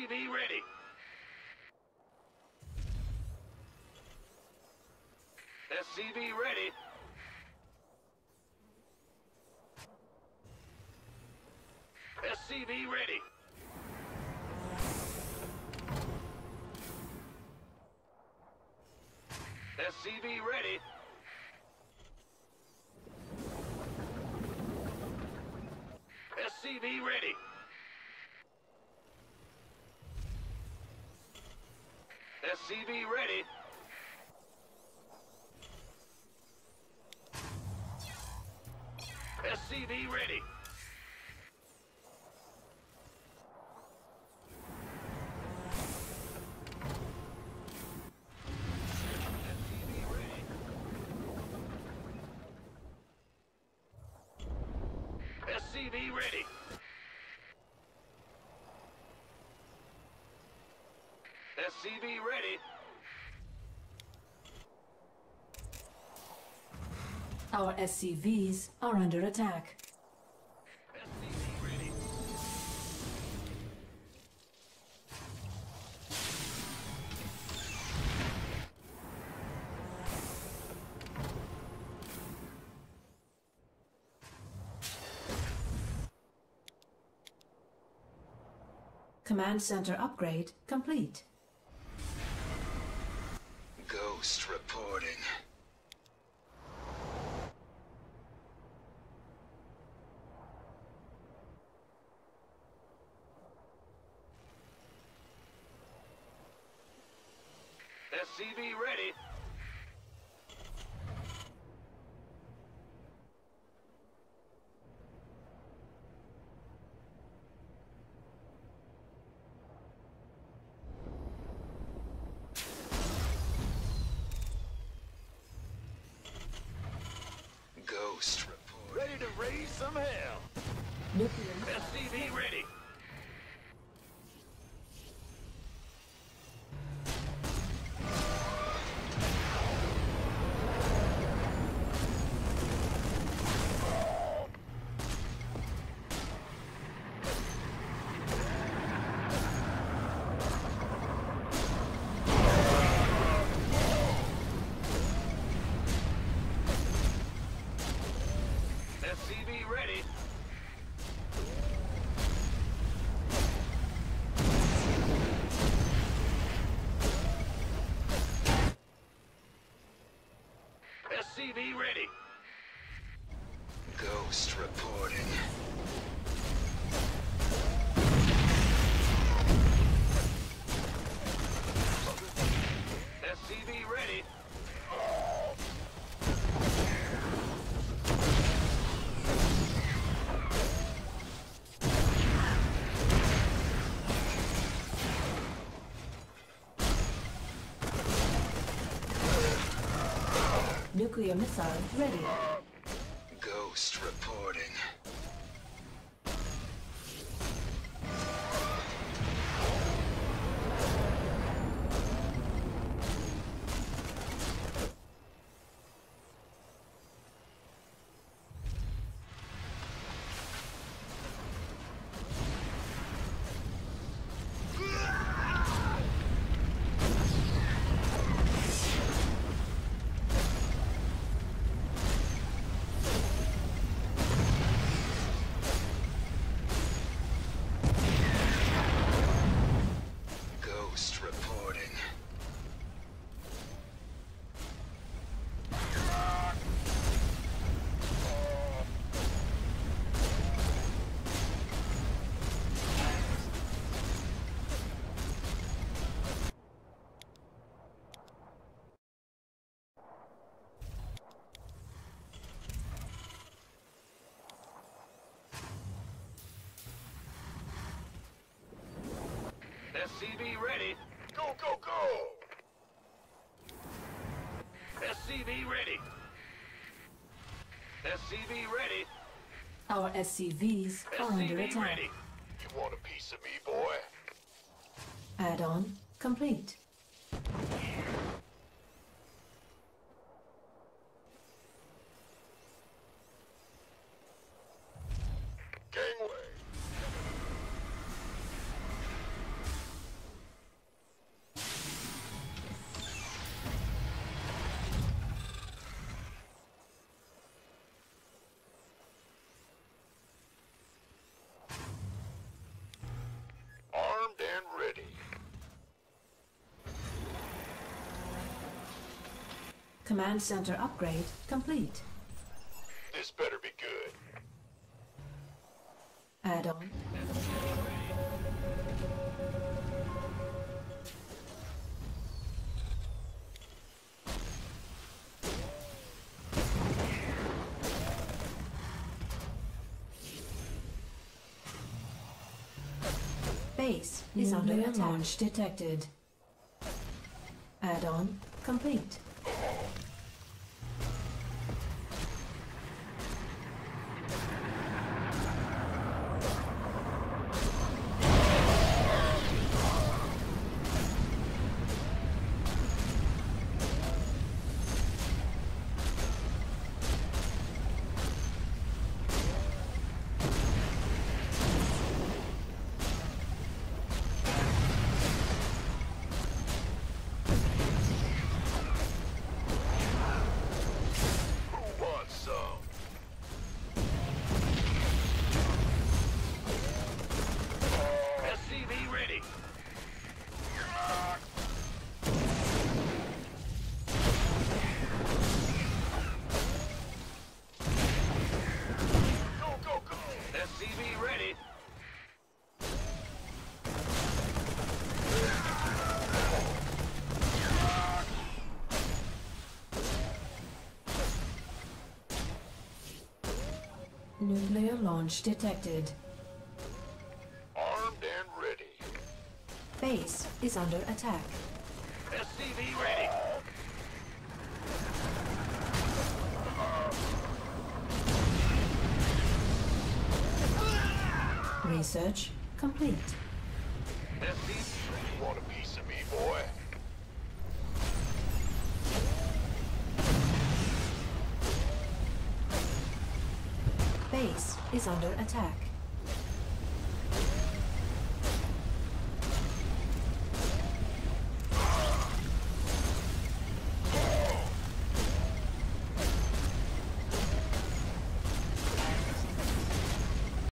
SCV ready. SCV ready. SCV ready. SCV ready. SCV ready. SCV ready. SCV ready. SCV ready. Ready. Our SCVs are under attack. Command center upgrade complete. Ghost reporting. SCV ready. Ghost reporting. Ready to raise some hell. Nuclear SCV ready. SCV ready. Ghost reporting. Nuclear missile ready. Ready. Go, go, go! SCV ready. SCV ready. Our SCVs are under attack. ready. You want a piece of me, boy? Add-on complete. Command center upgrade complete. This better be good. Add-on. Base is mm-hmm. under attack. launch detected. Add-on complete. Nuclear launch detected. Base is under attack. SCV ready. Research complete. SCV want a piece of me, boy? Base is under attack.